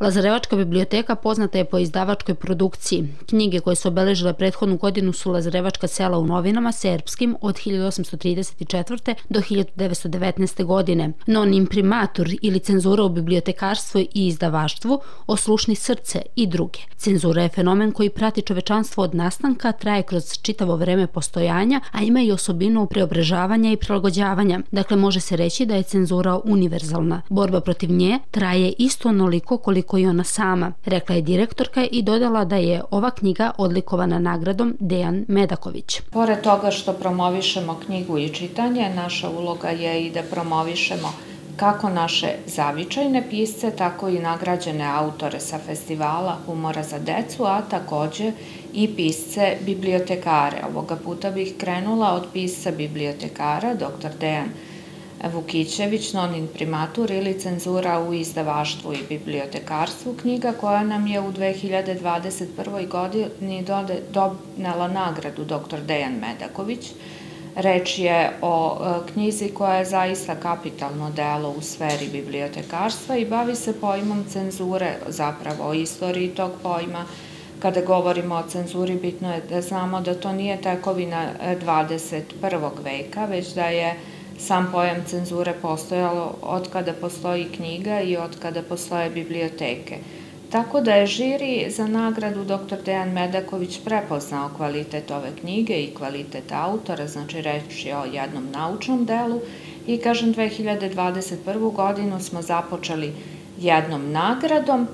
Lazarevačka biblioteka poznata je po izdavačkoj produkciji. Knjige koje su obeležile prethodnu godinu su Lazarevačka sela u novinama serbskim od 1834. do 1919. godine, non imprimatur ili cenzura u bibliotekarstvu i izdavaštvu, oslušni srce i druge. Cenzura je fenomen koji prati čovečanstvo od nastanka, traje kroz čitavo vreme postojanja, a ima i osobinu preobražavanja i prilagođavanja. Dakle, može se reći da je cenzura univerzalna. Borba protiv nje traje isto onoliko koliko i ona sama, rekla je direktorka i dodala da je ova knjiga odlikovana nagradom Dejan Medaković. Pored toga što promovišemo knjigu i čitanje, naša uloga je i da promovišemo kako naše zavičajne pisce, tako i nagrađene autore sa festivala Humora za decu, a takođe i pisce bibliotekare. Ovoga puta bih krenula od pisca bibliotekara, dr. Dejan Vukićević, non primatur ili cenzura u izdavaštvu i bibliotekarstvu, knjiga koja nam je u 2021. godini donela nagradu dr. Dejan Medaković, Reč je o e, knjizi koja je zaista kapitalno delo u sferi bibliotekarstva i bavi se pojmom cenzure, zapravo o istoriji tog pojma. Kada govorimo o cenzuri, bitno je da znamo da to nije tekovina 21. E, veka, već da je sam pojam cenzure postojalo od kada postoji knjiga i od kada postoje biblioteke. Tako da je žiri za nagradu dr. Dejan Medaković prepoznao kvalitet ove knjige i kvalitet autora, znači je o jednom naučnom delu i kažem 2021. godinu smo započeli jednom nagradom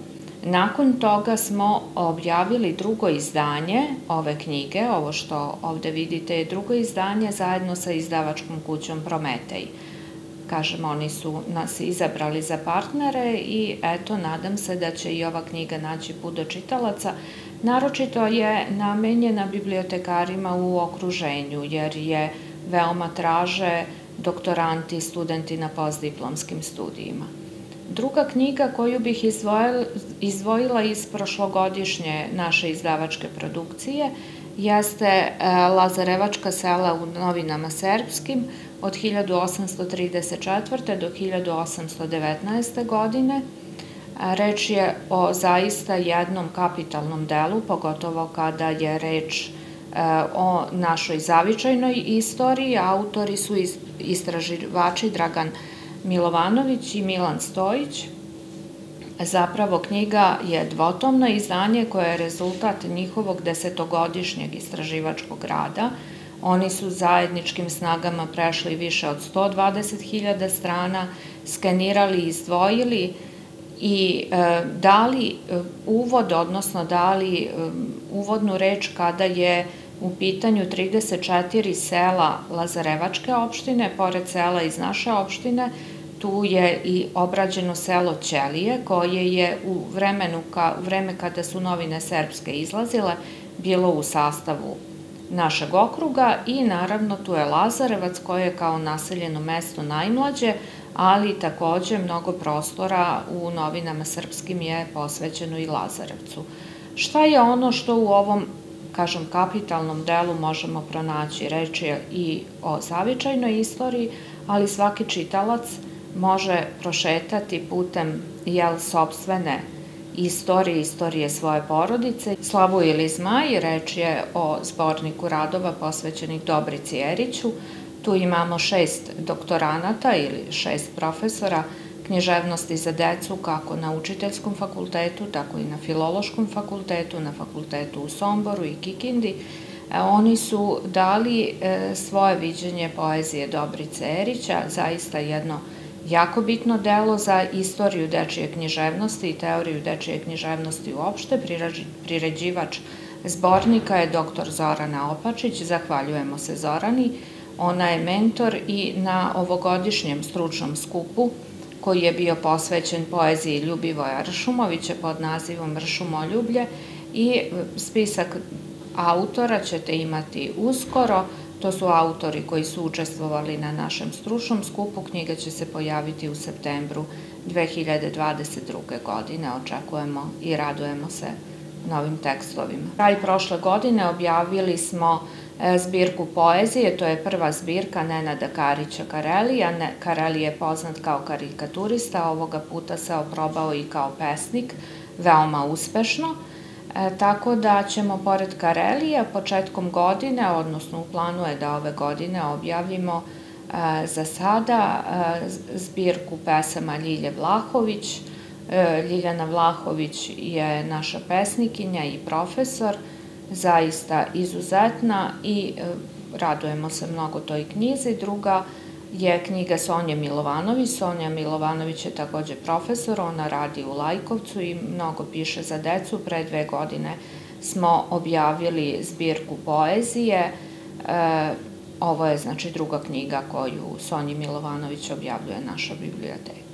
Nakon toga smo objavili drugo izdanje ove knjige, ovo što ovde vidite je drugo izdanje zajedno sa izdavačkom kućom Prometej. Kažem, oni su nas izabrali za partnere i eto, nadam se da će i ova knjiga naći put do čitalaca. Naročito je namenjena bibliotekarima u okruženju, jer je veoma traže doktoranti, studenti na postdiplomskim studijima. Druga knjiga koju bih izdvojila iz prošlogodišnje naše izdavačke produkcije jeste e, Lazarevačka sela u novinama serbskim od 1834. do 1819. godine. Reč je o zaista jednom kapitalnom delu, pogotovo kada je reč e, o našoj zavičajnoj istoriji. Autori su istraživači Dragan Milovanović i Milan Stojić. Zapravo knjiga je dvotomno izdanje koje je rezultat njihovog desetogodišnjeg istraživačkog rada. Oni su zajedničkim snagama prešli više od 120.000 strana, skenirali i izdvojili i e, dali e, uvod, odnosno dali e, uvodnu reč kada je u pitanju 34 sela Lazarevačke opštine, pored sela iz naše opštine, tu je i obrađeno selo Ćelije, koje je u, vremenu ka, u vreme kada su novine srpske izlazile, bilo u sastavu našeg okruga i naravno tu je Lazarevac koje je kao naseljeno mesto najmlađe, ali takođe mnogo prostora u novinama srpskim je posvećeno i Lazarevcu. Šta je ono što u ovom kažem, kapitalnom delu možemo pronaći. Reč je i o zavičajnoj istoriji, ali svaki čitalac može prošetati putem jel sobstvene istorije, istorije svoje porodice. Slavu ili Zmaj, reč je o zborniku radova posvećenih Dobrici Eriću. Tu imamo šest doktoranata ili šest profesora književnosti za decu kako na učiteljskom fakultetu, tako i na filološkom fakultetu, na fakultetu u Somboru i Kikindi. E, oni su dali e, svoje viđenje poezije Dobrice Erića, zaista jedno jako bitno delo za istoriju dečije književnosti i teoriju dečije književnosti uopšte. Priređivač zbornika je dr. Zorana Opačić, zahvaljujemo se Zorani. Ona je mentor i na ovogodišnjem stručnom skupu koji je bio posvećen poeziji Ljubivoja Ršumovića pod nazivom Ršumoljublje i spisak autora ćete imati uskoro. To su autori koji su učestvovali na našem stručnom skupu. Knjiga će se pojaviti u septembru 2022. godine. Očekujemo i radujemo se novim tekstovima. Kraj prošle godine objavili smo e, zbirku poezije, to je prva zbirka Nenada Karića Karelija. Kareli je poznat kao karikaturista, ovoga puta se oprobao i kao pesnik, veoma uspešno. E, tako da ćemo pored Karelija početkom godine, odnosno u planu je da ove godine objavimo e, za sada e, zbirku pesama Ljilje Vlahović. E, Ljiljana Vlahović je naša pesnikinja i profesor, zaista izuzetna i e, radujemo se mnogo toj knjizi. Druga je knjiga Sonje Milovanović. Sonja Milovanović je takođe profesor, ona radi u Lajkovcu i mnogo piše za decu. Pre dve godine smo objavili zbirku poezije. E, ovo je znači druga knjiga koju Sonji Milovanović objavljuje naša biblioteka.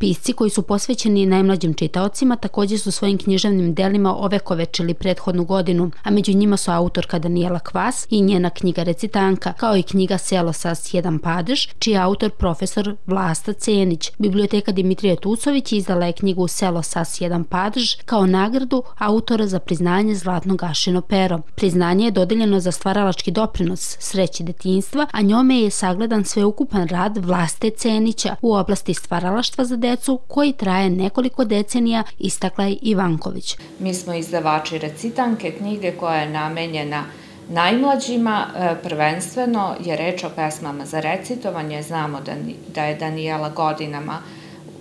Pisci koji su posvećeni najmlađim čitaocima takođe su svojim književnim delima ovekovečili prethodnu godinu, a među njima su autorka Daniela Kvas i njena knjiga Recitanka, kao i knjiga Selo sas jedan padež, čiji je autor profesor Vlasta Cenić. Biblioteka Dimitrije Tucović izdala je knjigu Selo sas jedan padež kao nagradu autora za priznanje Zlatno gašino pero. Priznanje je dodeljeno za stvaralački doprinos sreći detinjstva, a njome je sagledan sveukupan rad Vlaste Cenića u oblasti stvaralaštva za decu koji traje nekoliko decenija, istakla je Ivanković. Mi smo izdavači recitanke, knjige koja je namenjena najmlađima, e, prvenstveno je reč o pesmama za recitovanje. Znamo da, da je Danijela godinama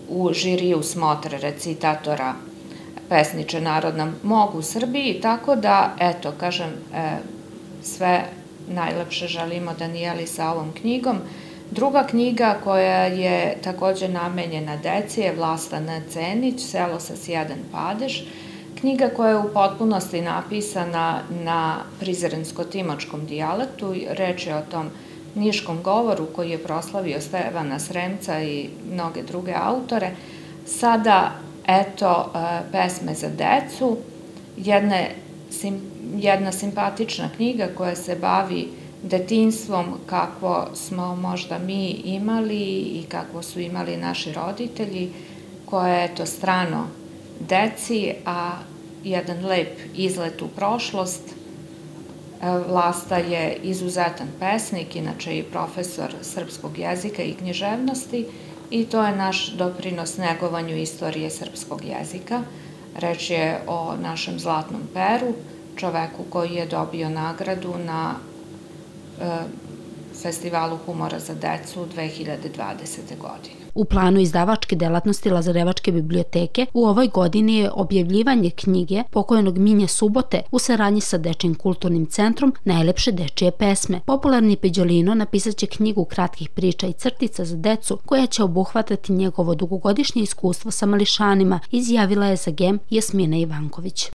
u žiriju smotre recitatora pesniče narodna mogu u Srbiji, tako da, eto, kažem, e, sve najlepše želimo Danijeli sa ovom knjigom. Druga knjiga koja je takođe namenjena deci je Vlasta Cenić, Selo sa sjedan padež. Knjiga koja je u potpunosti napisana na prizrensko-timočkom dijalektu, reč je o tom niškom govoru koji je proslavio Stevana Sremca i mnoge druge autore. Sada, eto, e, pesme za decu, jedne, jedna simpatična knjiga koja se bavi detinstvom kakvo smo možda mi imali i kakvo su imali naši roditelji, koje je to strano deci, a jedan lep izlet u prošlost. E, Vlasta je izuzetan pesnik, inače i profesor srpskog jezika i književnosti i to je naš doprinos negovanju istorije srpskog jezika. Reč je o našem Zlatnom Peru, čoveku koji je dobio nagradu na festivalu humora za decu 2020. godine. U planu izdavačke delatnosti Lazarevačke biblioteke u ovoj godini je objavljivanje knjige pokojnog Minje Subote u saradnji sa Dečim kulturnim centrom Najlepše dečije pesme. Popularni Peđolino napisat će knjigu kratkih priča i crtica za decu koja će obuhvatati njegovo dugogodišnje iskustvo sa mališanima, izjavila je za GEM Jasmina Ivanković.